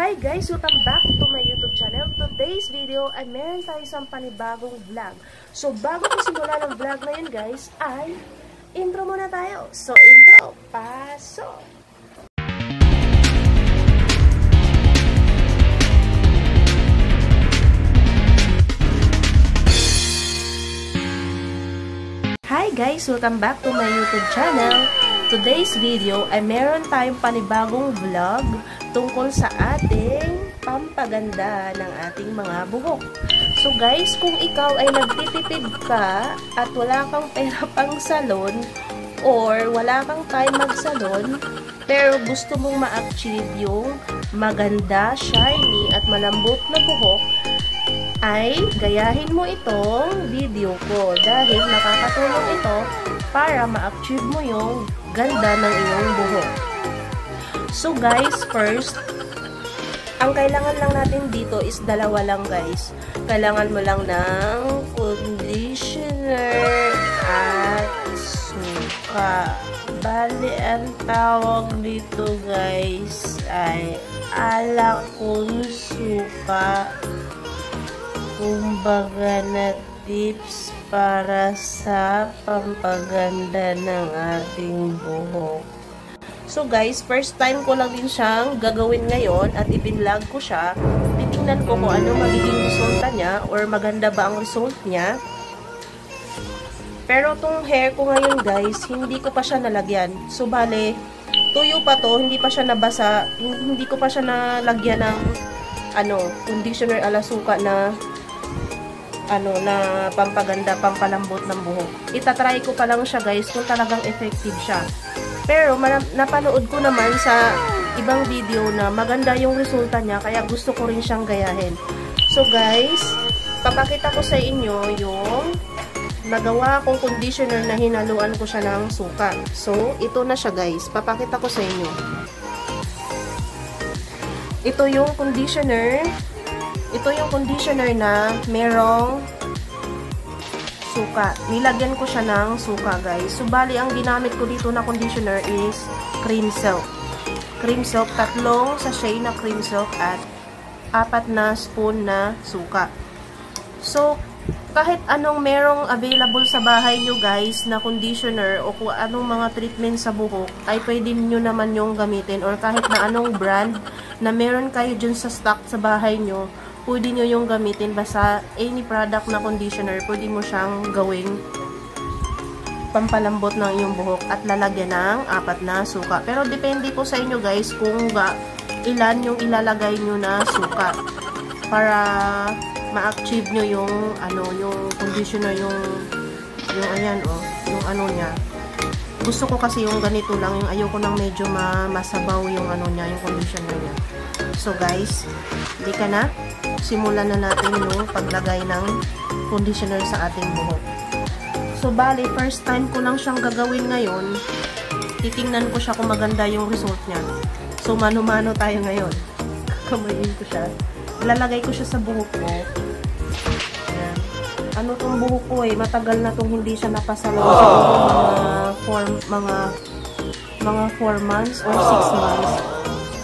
hi guys! Welcome back to my YouTube channel. Today's video ay meron tayo isang panibagong vlog. So, bago ko simula ng vlog na yun guys, ay intro muna tayo. So, intro, pasok! Hi guys! Welcome back to my YouTube channel. Today's video ay meron tayong panibagong vlog tungkol sa ating pampaganda ng ating mga buhok. So guys, kung ikaw ay nagtitipid ka at wala kang pera pang salon or wala kang time magsalon pero gusto mong ma-achieve yung maganda, shiny at malambot na buhok, ay gayahin mo itong video ko dahil nakakatulong ito para ma-achieve mo yung ganda ng iyong buhok. So guys, first, ang kailangan lang natin dito is dalawa lang guys. Kailangan mo lang ng conditioner at suka. Bali, ang tawag dito guys ay alak kung suka. Kumbaga na tips para sa pampaganda ng ating buhok. So guys, first time ko lang din siyang gagawin ngayon at ipinlog ko siya. Titingnan ko kung ano magiging resulta niya or maganda ba ang result niya. Pero tong hair ko ngayon guys, hindi ko pa siya nalagyan. So bale, tuyo pa to, hindi pa siya nabasa, hindi ko pa siya nalagyan ng ano, conditioner ala suka na ano na pampaganda, pampalambot ng buhok. Itatry ko pa lang siya guys kung talagang effective siya. Pero napanood ko naman sa ibang video na maganda yung resulta niya kaya gusto ko rin siyang gayahin. So guys, papakita ko sa inyo yung nagawa kong conditioner na hinaluan ko siya ng suka. So, ito na siya guys. Papakita ko sa inyo. Ito yung conditioner. Ito yung conditioner na merong suka. Nilagyan ko siya ng suka, guys. So, bali, ang ginamit ko dito na conditioner is cream silk. Cream silk, tatlong sachet na cream silk at apat na spoon na suka. So, kahit anong merong available sa bahay nyo guys na conditioner o kung anong mga treatment sa buhok ay pwede nyo naman yung gamitin or kahit na anong brand na meron kayo dyan sa stock sa bahay nyo pwede nyo yung gamitin basta any product na conditioner pwede mo siyang gawing pampalambot ng iyong buhok at lalagyan ng apat na suka pero depende po sa inyo guys kung ga, ilan yung ilalagay nyo na suka para ma-achieve nyo yung ano, yung conditioner, yung yung ayan oh, yung ano niya. Gusto ko kasi yung ganito lang, yung ayoko nang medyo ma masabaw yung ano niya, yung conditioner niya. So guys, hindi ka na simulan na natin yung paglagay ng conditioner sa ating buhok. So bali, first time ko lang siyang gagawin ngayon. Titingnan ko siya kung maganda yung result niya. So mano-mano tayo ngayon. Kamayin ko siya lalagay ko siya sa buhok ko. Ayan. Ano tong buhok ko eh, matagal na tong hindi siya napasalaw sa mga form, mga mga 4 months or 6 months.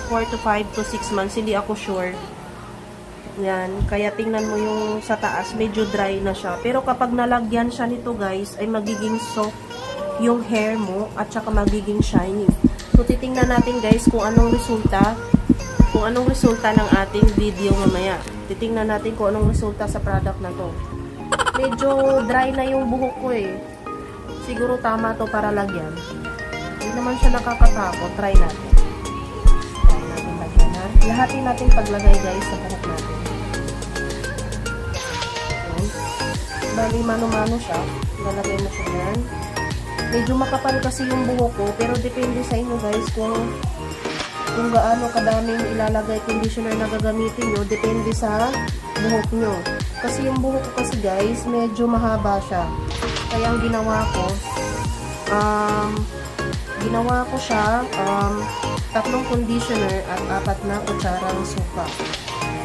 4 to 5 to 6 months, hindi ako sure. Yan, kaya tingnan mo yung sa taas, medyo dry na siya. Pero kapag nalagyan siya nito guys, ay magiging soft yung hair mo at saka magiging shiny. So, titingnan natin guys kung anong resulta kung anong resulta ng ating video mamaya. Titingnan natin kung anong resulta sa product na to. Medyo dry na yung buhok ko eh. Siguro tama to para lagyan. Hindi naman siya nakakatakot. Try natin. Lahatin natin paglagay guys sa buhok natin. Ayan. Bali mano-mano siya. Lalagay mo siya yan. Medyo makapal kasi yung buhok ko. Pero depende sa inyo guys kung kung gaano kadaming ilalagay conditioner na gagamitin nyo, depende sa buhok nyo. Kasi yung buhok ko kasi guys, medyo mahaba siya. Kaya ang ginawa ko, um, ginawa ko siya, um, tatlong conditioner at apat na kutsarang suka.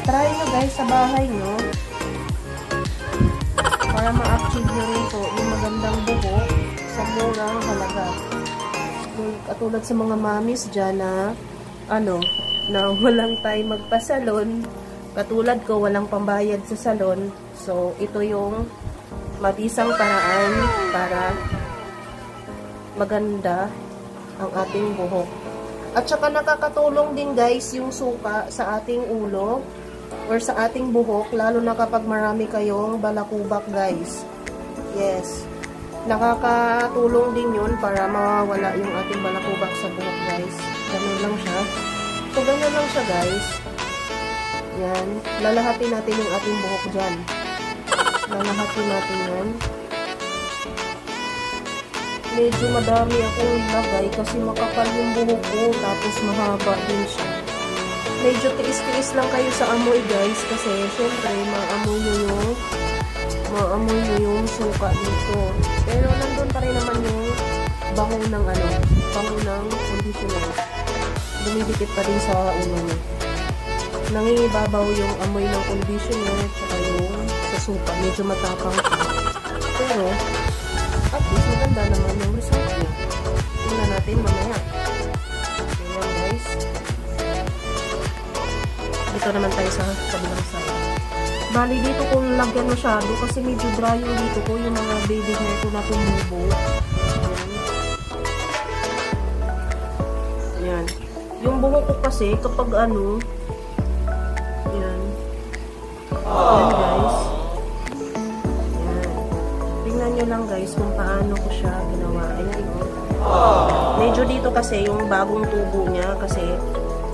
Try nyo guys sa bahay nyo, para ma-achieve nyo rin po yung magandang buhok sa murang halaga. Katulad sa mga mamis dyan na ano, na walang time magpasalon. Katulad ko, walang pambayad sa salon. So, ito yung mabisang paraan para maganda ang ating buhok. At saka nakakatulong din guys yung suka sa ating ulo or sa ating buhok, lalo na kapag marami kayong balakubak guys. Yes. Nakakatulong din yun para mawawala yung ating balakubak sa buhok guys. Ganun lang siya. So, ganyan lang siya guys. Yan. Lalahatin natin yung ating buhok dyan. Lalahatin natin yun. Medyo madami akong ilagay kasi makapal yung buhok ko tapos mahaba din siya. Medyo tiis-tiis lang kayo sa amoy guys kasi syempre maamoy nyo yung maamoy nyo yung suka dito. Pero nandun pa rin naman yung bango ng ano, bango ng conditioner. Dumidikit pa din sa ulo nyo. Nangingibabaw yung amoy ng conditioner tsaka yung sa suka. Medyo matapang pa. Pero, maganda naman yung result niya. Tingnan natin mamaya. Tingnan guys. Dito naman tayo sa kabilang side. Bali dito kung lagyan masyado kasi medyo dry yung dito ko yung mga baby hair ko na tumubo. Yan. Yan. Yung buhok ko kasi kapag ano yan. Yan nyo lang guys kung paano ko siya ginawa. Ayan oh. Medyo dito kasi yung bagong tubo niya kasi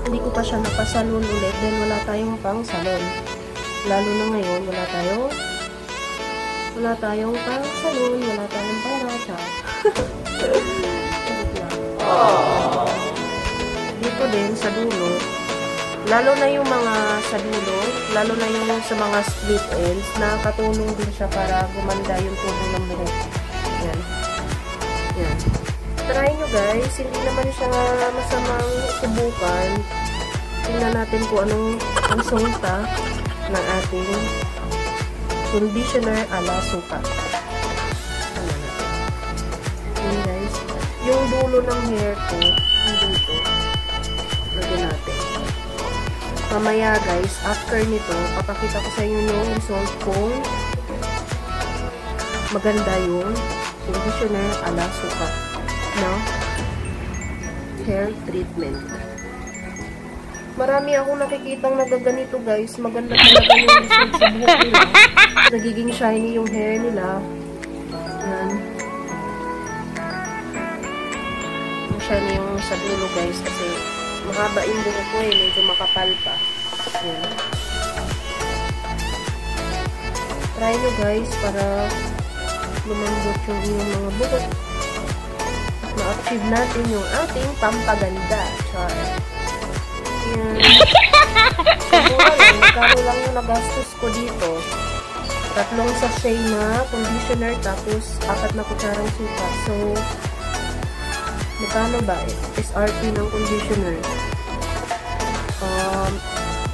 hindi ko pa siya napasalon ulit dahil wala tayong pang salon. Lalo na ngayon, wala tayong wala tayong pang salon, wala tayong pang rata. dito din sa dulo, lalo na yung mga sa dulo, lalo na yung sa mga split ends, nakakatulong din siya para gumanda yung tubo ng buhok. Yan. Yan. Try nyo guys, hindi naman siya masamang subukan. Tingnan natin kung anong resulta ng ating conditioner ala suka. Yan guys. Yung dulo ng hair ko, Mamaya guys, after nito, papakita ko sa inyo yung result kung maganda yung conditioner ala suka. No? Hair treatment. Marami akong nakikitang nagaganito guys. Maganda talaga yung result sa buhok nila. Nagiging shiny yung hair nila. Yan. Shiny yung sa dulo guys kasi mahaba yung buhok ko eh. Medyo makapal pa. Yan. Try nyo guys para lumambot yung inyong mga. At ma-achieve natin yung ating pampaganda. Char. Yan. Siguro lang, magkano lang yung nagastos ko dito. Tatlong sachet na conditioner tapos apat na kutsarang suka. So, magkano ba? SRP ng conditioner. Um,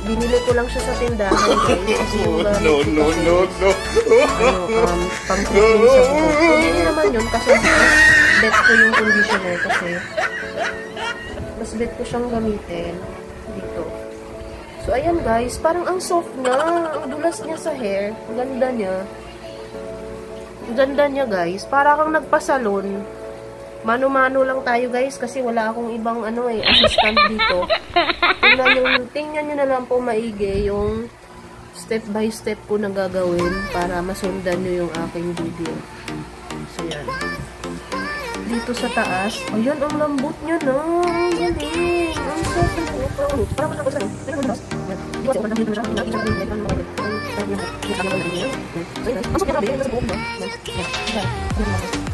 binili ko lang siya sa tindahan guys. Kasi yung gamit no, no, kasi, no, no. ano, um, pang sa buhok. Hindi naman yun kasi bet ko yung conditioner kasi mas bet ko siyang gamitin dito. So, ayan guys, parang ang soft niya. Ang dulas niya sa hair. Ang ganda niya. Ang ganda niya guys. Para kang nagpasalon. Mano-mano lang tayo guys kasi wala akong ibang ano eh, assistant dito. Tingnan nyo, tingnan nyo na lang po maigi yung step by step po na gagawin para masundan nyo yung aking video. So, yan. Dito sa taas. Ayan, ang lambot niya na. Ang galing. Ang soft. Parang parang ako sa? Ang soft niya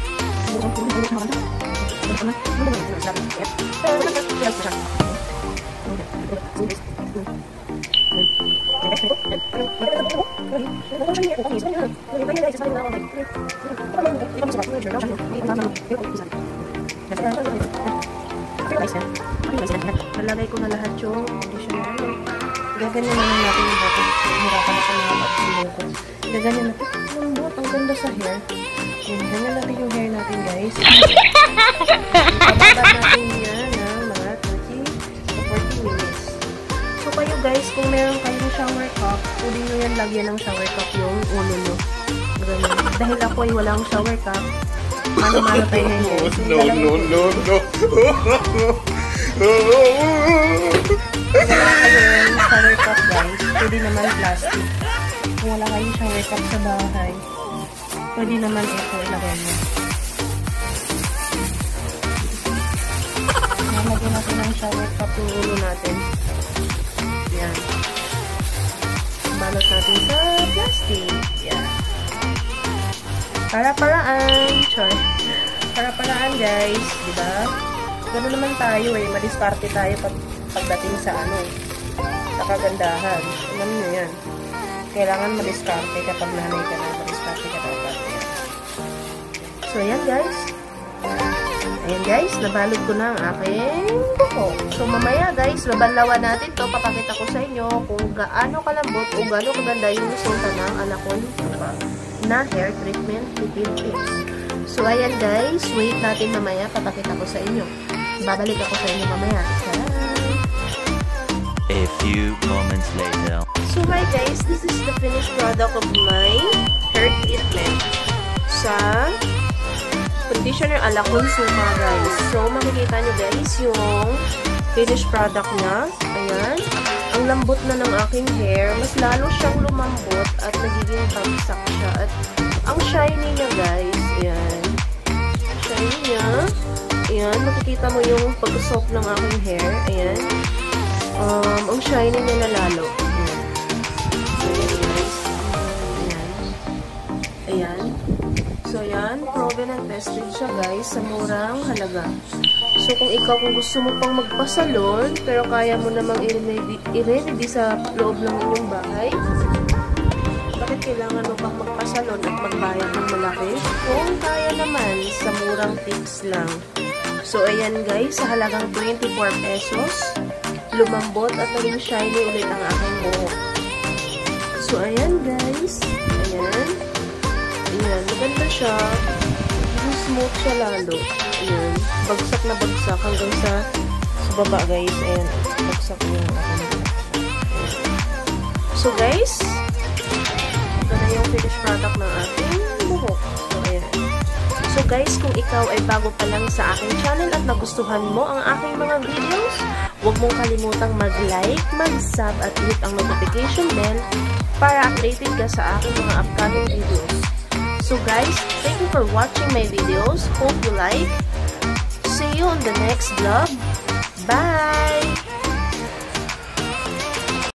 Nalagay ko na lahat yung conditioner. Gaganyan naman natin yung bottle. Hirapan na sa mga pagsimuko. Gaganyan natin. Ang ganda sa hair. Ganyan natin yung hair natin, guys. Ipababa natin yan ng mga 30 to 40 minutes. So, kayo guys, kung meron kayong shower cup, pwede nyo yan lagyan ng shower cup yung ulo nyo. Ganyan. Dahil ako ay walang shower cup, mano-mano tayo ngayon. So, No, no, no, no. Kayong shower cup guys, pwede naman plastic. Kung wala kayong shower cup sa bahay, pwede naman ito ilagay mo. Lalagyan natin ng shower cup yung ulo natin. Yan. Balot natin sa plastic. Yan. Para-paraan. Char. Para-paraan guys. Diba? Ganoon naman tayo eh. Madiskarte tayo pag pagdating sa ano, sa kagandahan. Alam nyo yan. Kailangan madiskarte kapag nanay ka na. Madiskarte ka dapat. So, ayan guys. Ayan guys, nabalot ko na ang aking buko. So, mamaya guys, babalawan natin to Papakita ko sa inyo kung gaano kalambot o gaano kaganda yung resulta ng alakon na hair treatment liquid tips. So, ayan guys, wait natin mamaya. Papakita ko sa inyo. Babalik ako sa inyo mamaya. Bye! A few moments later. So hi guys, this is the finished product of my conditioner ala Consuma guys. So makikita nyo guys yung finished product niya. Ayan. Ang lambot na ng aking hair. Mas lalo siyang lumambot at nagiging bagsak siya. At ang shiny niya guys. Ayan. Shiny niya. Ayan. Makikita mo yung pag-soft ng aking hair. Ayan. Um, ang shiny niya na lalo. Tested siya, guys, sa murang halaga. So, kung ikaw, kung gusto mo pang magpasalon, pero kaya mo namang i-remedy sa loob ng inyong bahay, bakit kailangan mo pang magpasalon at magbayad ng malaki? Kung kaya naman, sa murang tips lang. So, ayan guys, sa halagang 24 pesos, lumambot at naging shiny ulit ang aking buhok. So, ayan guys. Ayan. Ayan. Maganda siya. Smooth siya lalo. Ayan. Bagsak na bagsak hanggang sa sa baba guys. Ayan. Bagsak yung. So, guys. Ito na yung finished product ng ating buhok. So, ayan. So guys, kung ikaw ay bago pa lang sa aking channel at nagustuhan mo ang aking mga videos, huwag mong kalimutang mag-like, mag-sub at hit ang notification bell para updated ka sa aking mga upcoming videos. So guys, thank you for watching my videos. Hope you like. See you on the next vlog. Bye!